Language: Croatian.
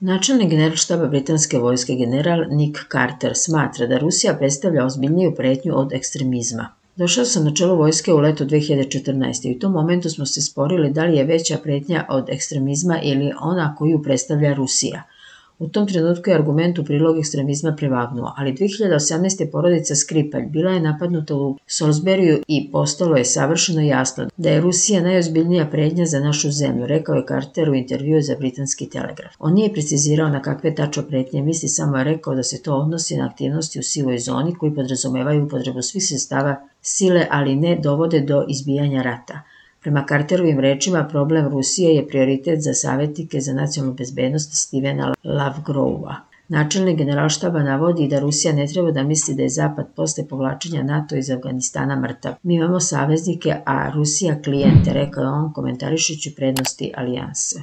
Načelnik generalštaba britanske vojske general Nick Carter smatra da Rusija predstavlja ozbiljniju pretnju od ekstremizma. Došao sam na čelo vojske u letu 2014. i u tom momentu smo se sporili da li je veća pretnja od ekstremizma ili ona koju predstavlja Rusija – U tom trenutku je argument u prilog ekstremizma prevagnuo, ali 2018. porodica Skripalj bila je napadnuta u Salisburyu i postalo je savršeno jasno da je Rusija najozbiljnija prednja za našu zemlju, rekao je Carter u intervju za britanski telegraf. On nije precizirao na kakve tačno pretnje misli, samo je rekao da se to odnosi na aktivnosti u sivoj zoni koji podrazumevaju upotrebu svih sredstava sile, ali ne dovode do izbijanja rata. Prema Carterovim rečima, problem Rusije je prioritet za savjetnike za nacionalnu bezbednost Stevena Lavgrova. Načelnik generalštaba navodi da Rusija ne treba da misli da je Zapad posle povlačenja NATO iz Afganistana mrtav. Mi imamo saveznike, a Rusija klijente, rekao je on komentarišući prednosti alijanse.